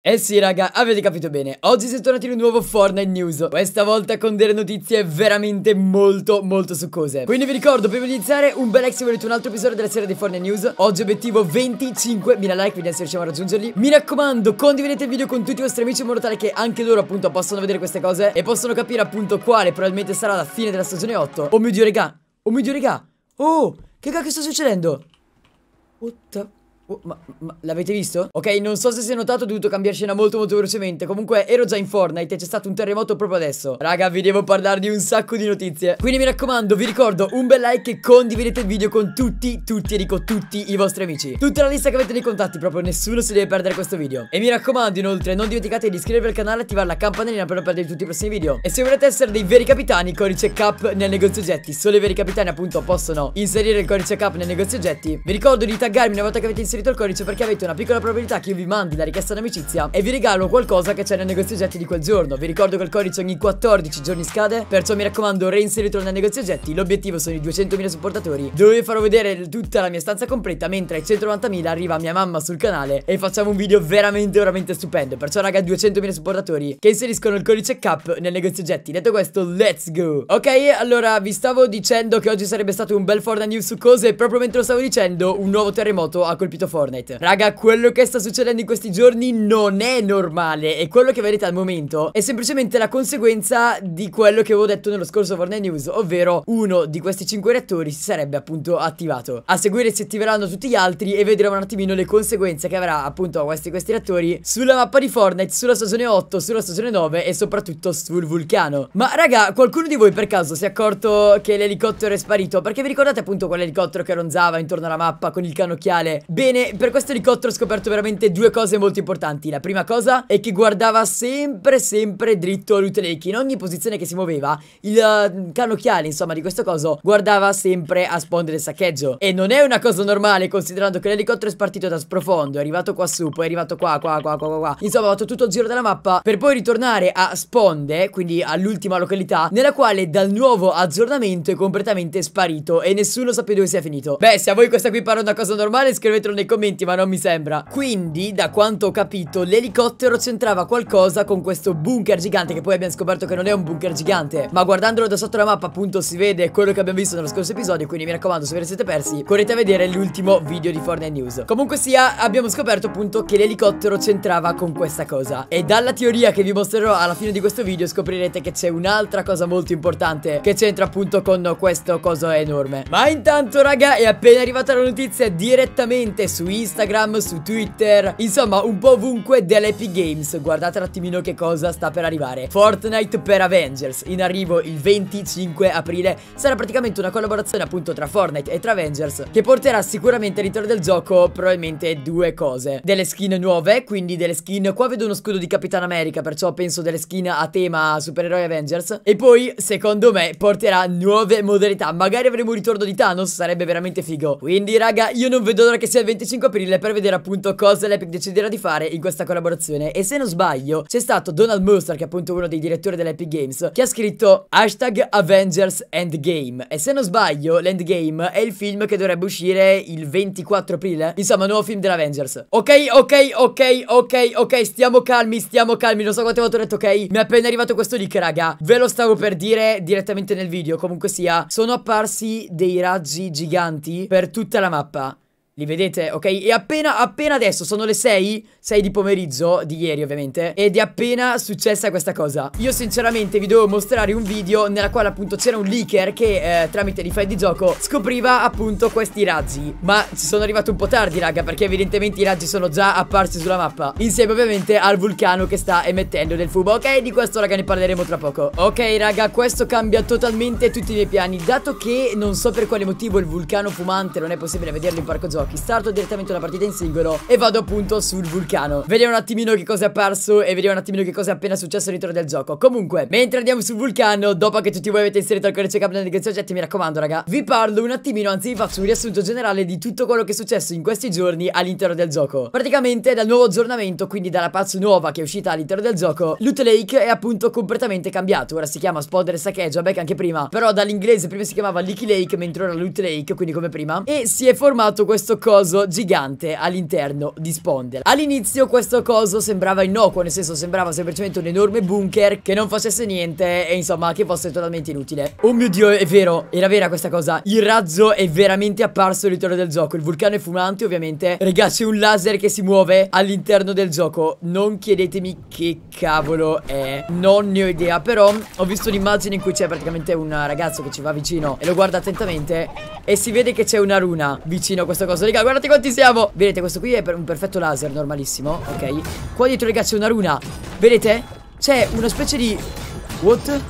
Eh sì raga, avete capito bene, oggi siamo tornati in un nuovo Fortnite News. Questa volta con delle notizie veramente molto molto succose. Quindi vi ricordo, prima di iniziare, un bel like se volete un altro episodio della serie di Fortnite News. Oggi obiettivo 25.000 like, vediamo se riusciamo a raggiungerli. Mi raccomando, condividete il video con tutti i vostri amici in modo tale che anche loro appunto possano vedere queste cose E possono capire appunto quale probabilmente sarà la fine della stagione 8 Oh mio dio raga, oh mio dio raga! Oh, che cacchio sta succedendo? What the... Oh, ma, ma l'avete visto? Ok, non so se si è notato, ho dovuto cambiare scena molto molto velocemente. Comunque ero già in Fortnite e c'è stato un terremoto proprio adesso. Raga, vi devo parlare di un sacco di notizie. Quindi mi raccomando, vi ricordo un bel like e condividete il video con tutti, tutti, e dico tutti i vostri amici. Tutta la lista che avete nei contatti, proprio nessuno si deve perdere questo video. E mi raccomando inoltre, non dimenticate di iscrivervi al canale e attivare la campanellina per non perdere tutti i prossimi video. E se volete essere dei veri capitani, codice CAP nel negozio oggetti. Solo i veri capitani appunto possono inserire il codice CAP nel negozio oggetti. Vi ricordo di taggarmi una volta che avete inserito inserito il codice perché avete una piccola probabilità che io vi mandi la richiesta d'amicizia e vi regalo qualcosa che c'è nel negozio oggetti di quel giorno. Vi ricordo che il codice ogni 14 giorni scade, perciò mi raccomando reinseritelo nel negozio oggetti. L'obiettivo sono i 200.000 supportatori, dove vi farò vedere tutta la mia stanza completa, mentre ai 190.000 arriva mia mamma sul canale e facciamo un video veramente veramente stupendo. Perciò raga 200.000 supportatori che inseriscono il codice CAP nel negozio oggetti. Detto questo, let's go! Ok, allora vi stavo dicendo che oggi sarebbe stato un bel Fortnite News su cose e proprio mentre lo stavo dicendo un nuovo terremoto ha colpito Fortnite Raga quello che sta succedendo in questi giorni non è normale E quello che vedete al momento è semplicemente la conseguenza di quello che avevo detto nello scorso Fortnite News Ovvero uno di questi 5 reattori si sarebbe appunto attivato A seguire si attiveranno tutti gli altri e vedremo un attimino le conseguenze che avrà appunto questi, questi reattori Sulla mappa di Fortnite, sulla stagione 8, sulla stagione 9 e soprattutto sul vulcano Ma raga qualcuno di voi per caso si è accorto che l'elicottero è sparito? Perché vi ricordate appunto quell'elicottero che ronzava intorno alla mappa con il canocchiale? Bene Bene, per questo elicottero ho scoperto veramente due cose molto importanti. La prima cosa è che guardava sempre, sempre dritto a In ogni posizione che si muoveva, il uh, canocchiale, insomma, di questo coso Guardava sempre a sponde del saccheggio. E non è una cosa normale, considerando che l'elicottero è partito da sprofondo È arrivato qua su, poi è arrivato qua, qua, qua, qua, qua, Insomma, ha fatto tutto il giro della mappa Per poi ritornare a sponde, quindi all'ultima località Nella quale dal nuovo aggiornamento è completamente sparito E nessuno sa più dove sia finito. Beh, se a voi questa qui pare una cosa normale, scrivetelo nei commenti ma non mi sembra. Quindi da quanto ho capito l'elicottero c'entrava qualcosa con questo bunker gigante Che poi abbiamo scoperto che non è un bunker gigante. Ma guardandolo da sotto la mappa appunto si vede quello che abbiamo visto nello scorso episodio Quindi mi raccomando se ve ne siete persi correte a vedere l'ultimo video di Fortnite News. Comunque sia abbiamo scoperto appunto che l'elicottero c'entrava con questa cosa. E dalla teoria che vi mostrerò alla fine di questo video scoprirete che c'è un'altra cosa molto importante Che c'entra appunto con questo coso enorme. Ma intanto raga è appena arrivata la notizia direttamente su Instagram, su Twitter Insomma un po' ovunque dell'Epic Games. Guardate un attimino che cosa sta per arrivare. Fortnite per Avengers. In arrivo il 25 aprile. Sarà praticamente una collaborazione appunto tra Fortnite e tra Avengers Che porterà sicuramente all'interno del gioco probabilmente due cose. Delle skin nuove, quindi delle skin Qua vedo uno scudo di Capitan America Perciò penso delle skin a tema supereroi Avengers. E poi secondo me porterà nuove modalità. Magari avremo un ritorno di Thanos, sarebbe veramente figo. Quindi raga io non vedo l'ora che sia il 25 25 aprile per vedere appunto cosa l'Epic deciderà di fare in questa collaborazione. E se non sbaglio c'è stato Donald Mercer che è appunto uno dei direttori dell'Epic Games Che ha scritto hashtag Avengers Endgame. E se non sbaglio l'Endgame è il film che dovrebbe uscire il 24 aprile? Insomma nuovo film dell'Avengers. Ok ok ok ok ok stiamo calmi stiamo calmi. Non so quante volte ho detto ok. Mi è appena arrivato questo leak raga. Ve lo stavo per dire direttamente nel video. Comunque sia sono apparsi dei raggi giganti per tutta la mappa li vedete, ok? E appena, appena adesso, sono le 6, 6 di pomeriggio, di ieri ovviamente Ed è appena successa questa cosa. Io sinceramente vi devo mostrare un video nella quale appunto c'era un leaker che eh, tramite file di gioco scopriva appunto questi raggi Ma ci sono arrivato un po' tardi raga perché evidentemente i raggi sono già apparsi sulla mappa Insieme ovviamente al vulcano che sta emettendo del fumo. Ok, di questo raga ne parleremo tra poco. Ok raga, questo cambia totalmente tutti i miei piani Dato che non so per quale motivo il vulcano fumante non è possibile vederlo in parco giochi giochi. Starto direttamente una partita in singolo E vado appunto sul vulcano. Vediamo un attimino che cosa è apparso E vediamo un attimino che cosa è appena successo all'interno del gioco. Comunque, mentre andiamo sul vulcano Dopo che tutti voi avete inserito il codice cap nella descrizione oggetti Mi raccomando raga Vi parlo un attimino, anzi vi faccio un riassunto generale Di tutto quello che è successo in questi giorni all'interno del gioco. Praticamente dal nuovo aggiornamento Quindi dalla patch nuova che è uscita all'interno del gioco Loot Lake è appunto completamente cambiato. Ora si chiama Spodder e Saccheggio Vabbè che anche prima Però dall'inglese prima si chiamava Leaky Lake Mentre ora Loot Lake Quindi come prima. E si è formato questo questo coso gigante all'interno di Sponder. All'inizio questo coso sembrava innocuo, nel senso sembrava semplicemente un enorme bunker che non facesse niente e insomma che fosse totalmente inutile. Oh mio dio, è vero, era vera questa cosa. Il razzo è veramente apparso all'interno del gioco. Il vulcano è fumante, ovviamente. Ragazzi, c'è un laser che si muove all'interno del gioco. Non chiedetemi che cavolo è. Non ne ho idea, però ho visto un'immagine in cui c'è praticamente un ragazzo che ci va vicino e lo guarda attentamente e si vede che c'è una runa vicino a questa cosa. Raga, guardate quanti siamo. Vedete, questo qui è un perfetto laser normalissimo, ok? Qua dietro, ragazzi, c'è una runa. Vedete? C'è una specie di... What?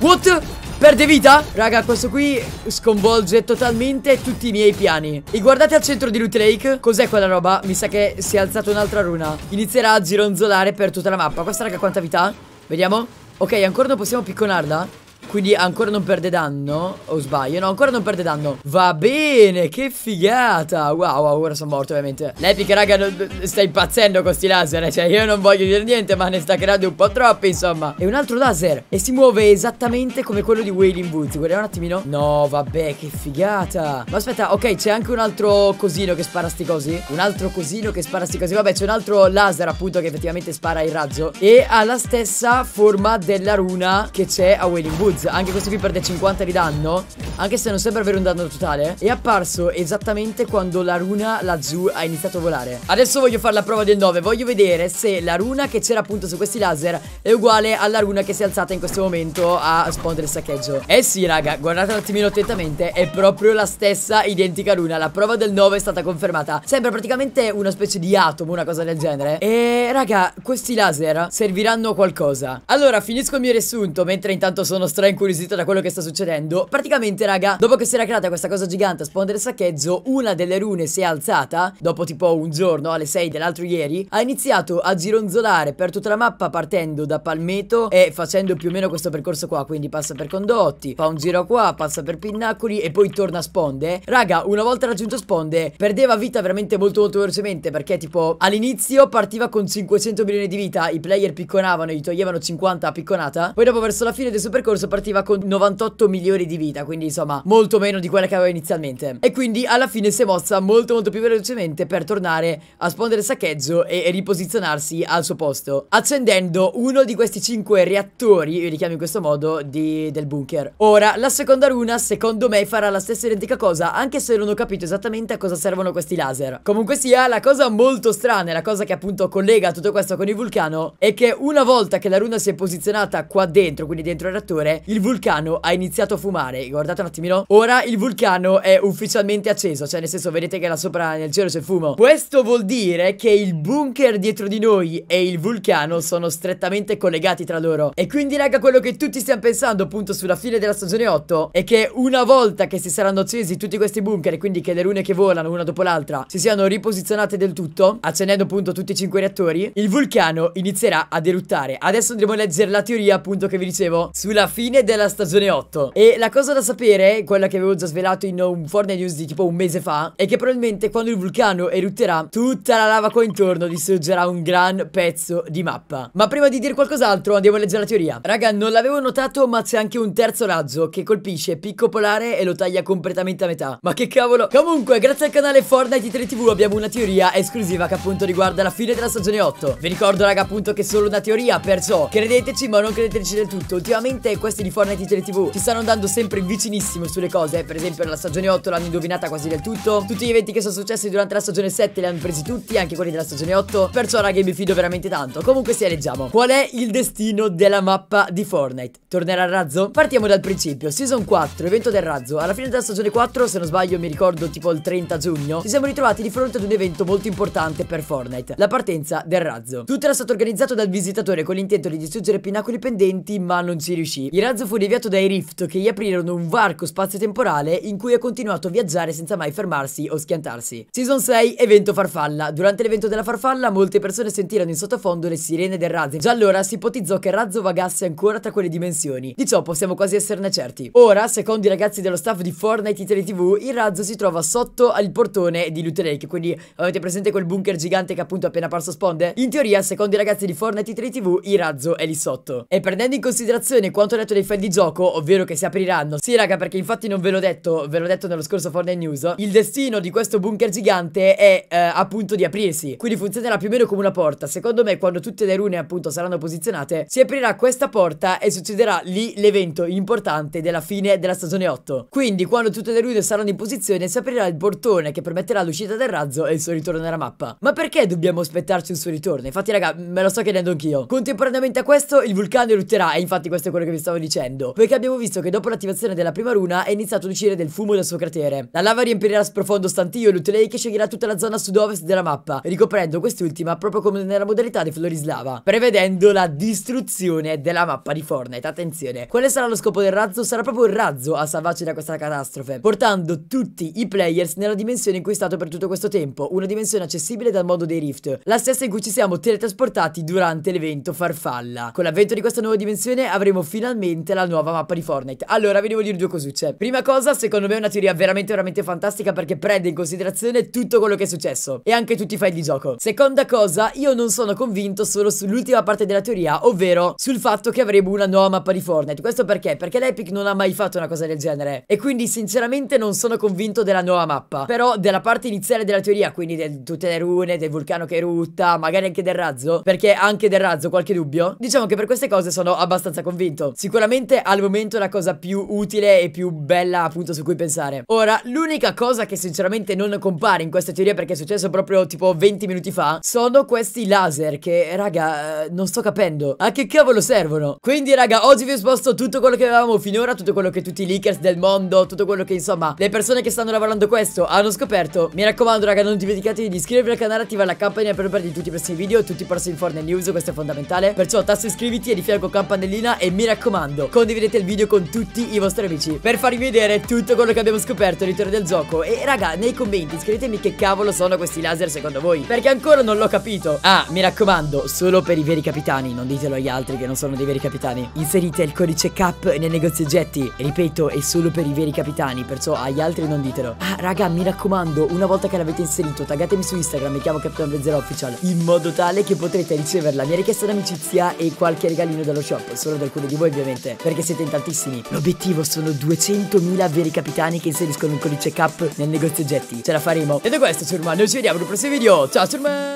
What? Perde vita? Raga, questo qui sconvolge totalmente tutti i miei piani. E guardate al centro di Loot Lake. Cos'è quella roba? Mi sa che si è alzata un'altra runa. Inizierà a gironzolare per tutta la mappa. Questa, raga, quanta vita? Vediamo. Ok, ancora non possiamo picconarla? Quindi ancora non perde danno? O sbaglio? No, ancora non perde danno. Va bene, che figata. Wow, wow, ora sono morto ovviamente. L'epic, raga, non, sta impazzendo con sti laser Cioè, io non voglio dire niente Ma ne sta creando un po' troppi, insomma. È un altro laser E si muove esattamente come quello di Wailing Boots. Guardiamo un attimino. No, vabbè, che figata. Ma aspetta, ok, c'è anche un altro cosino che spara sti cosi. Un altro cosino che spara sti cosi. Vabbè, c'è un altro laser, appunto, che effettivamente spara il razzo. E ha la stessa forma della runa che c'è a Wailing Woods anche questo qui perde 50 di danno Anche se non sembra avere un danno totale È apparso esattamente quando la runa laggiù ha iniziato a volare. Adesso voglio fare la prova del 9 Voglio vedere se la runa che c'era appunto su questi laser È uguale alla runa che si è alzata in questo momento A spondere il saccheggio. Eh sì raga, guardate un attimino attentamente È proprio la stessa identica runa. La prova del 9 è stata confermata. Sembra praticamente una specie di atomo, una cosa del genere. E raga, questi laser serviranno a qualcosa. Allora, finisco il mio riassunto Mentre intanto sono stra incuriosito da quello che sta succedendo. Praticamente raga Dopo che si era creata questa cosa gigante a spondere il saccheggio Una delle rune si è alzata Dopo tipo un giorno alle 6 dell'altro ieri Ha iniziato a gironzolare per tutta la mappa Partendo da Palmeto E facendo più o meno questo percorso qua. Quindi passa per condotti Fa un giro qua Passa per pinnacoli E poi torna a sponde Raga una volta raggiunto sponde Perdeva vita veramente molto molto velocemente Perché tipo all'inizio partiva con 500 milioni di vita I player picconavano e gli toglievano 50 a picconata Poi dopo verso la fine del suo percorso partiva con 98 milioni di vita Quindi insomma molto meno di quella che aveva inizialmente. E quindi alla fine si è mossa molto molto più velocemente Per tornare a spondere saccheggio e riposizionarsi al suo posto Accendendo uno di questi 5 reattori Io li chiamo in questo modo di, del bunker. Ora la seconda runa secondo me farà la stessa identica cosa Anche se non ho capito esattamente a cosa servono questi laser. Comunque sia la cosa molto strana la cosa che appunto collega tutto questo con il vulcano È che una volta che la runa si è posizionata qua dentro Quindi dentro il reattore il vulcano ha iniziato a fumare. Guardate un attimino. Ora il vulcano è ufficialmente acceso Cioè nel senso vedete che là sopra nel cielo c'è fumo. Questo vuol dire che il bunker dietro di noi e il vulcano sono strettamente collegati tra loro. E quindi raga quello che tutti stiamo pensando appunto sulla fine della stagione 8 È che una volta che si saranno accesi tutti questi bunker E quindi che le rune che volano una dopo l'altra Si siano riposizionate del tutto Accendendo appunto tutti i cinque reattori Il vulcano inizierà a deruttare. Adesso andremo a leggere la teoria appunto che vi dicevo Sulla fine della stagione 8 E la cosa da sapere, quella che avevo già svelato in un Fortnite News di tipo un mese fa È che probabilmente quando il vulcano erutterà Tutta la lava qua intorno distruggerà un gran pezzo di mappa. Ma prima di dire qualcos'altro andiamo a leggere la teoria. Raga non l'avevo notato ma c'è anche un terzo razzo Che colpisce Picco Polare e lo taglia completamente a metà. Ma che cavolo. Comunque grazie al canale Fortnite Italy TV abbiamo una teoria esclusiva che appunto riguarda la fine della stagione 8 Vi ricordo raga appunto che è solo una teoria Perciò credeteci ma non credeteci del tutto. Ultimamente questi di Fortnite Italy TV ci stanno andando sempre vicinissimo sulle cose. Per esempio nella stagione 8 l'hanno indovinata quasi del tutto. Tutti gli eventi che sono successi durante la stagione 7 li hanno presi tutti Anche quelli della stagione 8 Perciò raga mi fido veramente tanto. Comunque sia leggiamo. Qual è il destino della mappa di Fortnite? Tornerà il razzo? Partiamo dal principio. Season 4 evento del razzo. Alla fine della stagione 4 se non sbaglio mi ricordo tipo il 30 giugno Ci siamo ritrovati di fronte ad un evento molto importante per Fortnite La partenza del razzo. Tutto era stato organizzato dal visitatore con l'intento di distruggere pinnacoli pendenti ma non ci riuscì. Il razzo fu deviato dai Rift che gli aprirono un varco spazio-temporale in cui ha continuato a viaggiare senza mai fermarsi o schiantarsi. Season 6, evento farfalla. Durante l'evento della farfalla molte persone sentirono in sottofondo le sirene del razzo. Già allora si ipotizzò che il razzo vagasse ancora tra quelle dimensioni. Di ciò possiamo quasi esserne certi. Ora, secondo i ragazzi dello staff di Fortnite Italy TV, il razzo si trova sotto al portone di Loot Lake, quindi avete presente quel bunker gigante che appunto appena apparso sponde? In teoria, secondo i ragazzi di Fortnite Italy TV, il razzo è lì sotto. E prendendo in considerazione quanto detto dai dei di gioco, ovvero che si apriranno. Sì, raga, perché infatti non ve l'ho detto, ve l'ho detto nello scorso Fortnite News. Il destino di questo bunker gigante è eh, appunto di aprirsi. Quindi funzionerà più o meno come una porta. Secondo me, quando tutte le rune appunto saranno posizionate, si aprirà questa porta e succederà lì l'evento importante della fine della stagione 8. Quindi, quando tutte le rune saranno in posizione, si aprirà il portone che permetterà l'uscita del razzo e il suo ritorno nella mappa. Ma perché dobbiamo aspettarci il suo ritorno? Infatti, raga, me lo sto chiedendo anch'io. Contemporaneamente a questo, il vulcano erutterà e infatti questo è quello che vi stavo dicendo. Perché abbiamo visto che dopo l'attivazione della prima runa è iniziato ad uscire del fumo dal suo cratere. La lava riempirà sprofondo stantio e Loot Lake sceglierà tutta la zona sud-ovest della mappa, ricoprendo quest'ultima proprio come nella modalità di Florislava, prevedendo la distruzione della mappa di Fortnite. Attenzione, quale sarà lo scopo del razzo? Sarà proprio il razzo a salvarci da questa catastrofe, portando tutti i players nella dimensione in cui è stato per tutto questo tempo, una dimensione accessibile dal modo dei Rift, la stessa in cui ci siamo teletrasportati durante l'evento Farfalla. Con l'avvento di questa nuova dimensione avremo finalmente la nuova mappa di Fortnite. Allora, vi devo dire due cosucce. Prima cosa, secondo me è una teoria veramente veramente fantastica perché prende in considerazione tutto quello che è successo e anche tutti i file di gioco. Seconda cosa, io non sono convinto solo sull'ultima parte della teoria, ovvero sul fatto che avremo una nuova mappa di Fortnite. Questo perché? Perché l'Epic non ha mai fatto una cosa del genere e quindi sinceramente non sono convinto della nuova mappa. Però della parte iniziale della teoria, quindi di tutte le rune, del vulcano che erutta, magari anche del razzo, perché anche del razzo qualche dubbio, diciamo che per queste cose sono abbastanza convinto. Sicuramente al momento la cosa più utile e più bella appunto su cui pensare. Ora, l'unica cosa che sinceramente non compare in questa teoria perché è successo proprio tipo 20 minuti fa sono questi laser che raga non sto capendo. A che cavolo servono? Quindi raga oggi vi ho esposto tutto quello che avevamo finora tutto quello che tutti i leakers del mondo tutto quello che insomma le persone che stanno lavorando questo hanno scoperto. Mi raccomando raga non dimenticatevi di iscrivervi al canale attivare la campanella per non perdere tutti i prossimi video tutti i prossimi Fortnite news questo è fondamentale. Perciò tasto iscriviti e di fianco campanellina e mi raccomando condividete il video con tutti i vostri amici per farvi vedere tutto quello che abbiamo scoperto all'interno del gioco. E raga nei commenti scrivetemi che cavolo sono questi laser secondo voi Perché ancora non l'ho capito. Ah mi raccomando solo per i veri capitani Non ditelo agli altri che non sono dei veri capitani. Inserite il codice CAP nei negozi oggetti Ripeto è solo per i veri capitani Perciò agli altri non ditelo. Ah raga mi raccomando una volta che l'avete inserito Taggatemi su Instagram mi chiamo Captain Zero Official In modo tale che potrete ricevere la mia richiesta d'amicizia E qualche regalino dallo shop Solo da alcuni di voi ovviamente Perché siete in tantissimi. L'obiettivo sono 200.000 veri capitani che inseriscono il codice CAP nel negozio oggetti. Ce la faremo. Ed è questo ciurma Noi ci vediamo nel prossimo video. Ciao ciurma